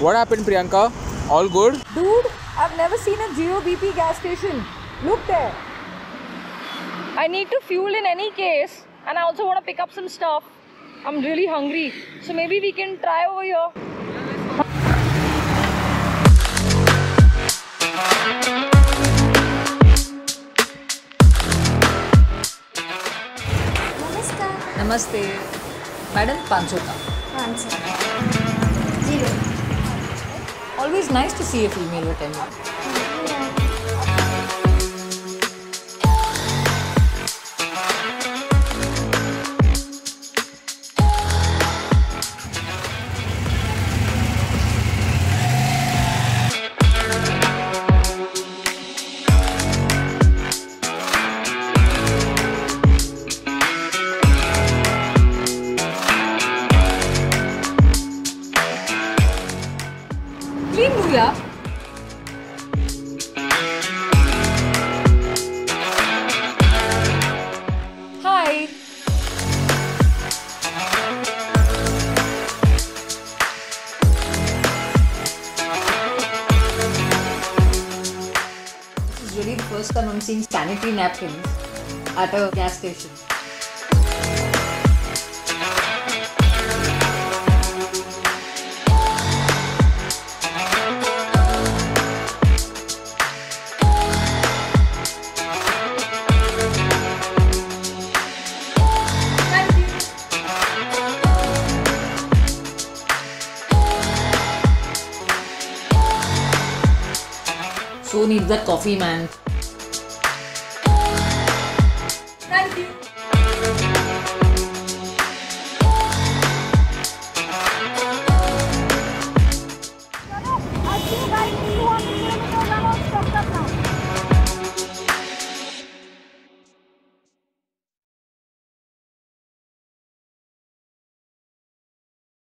What happened, Priyanka? All good? Dude, I've never seen a Jio-bp gas station. Look there. I need to fuel in any case, and I also want to pick up some stuff. I'm really hungry, so maybe we can try over here. Namaste. Namaste. Madam. Five hundred. Five hundred. Zero. Always nice to see a female. Clean Hi. This is really the first time I'm seeing sanitary napkins at a gas station. So needs that coffee, man.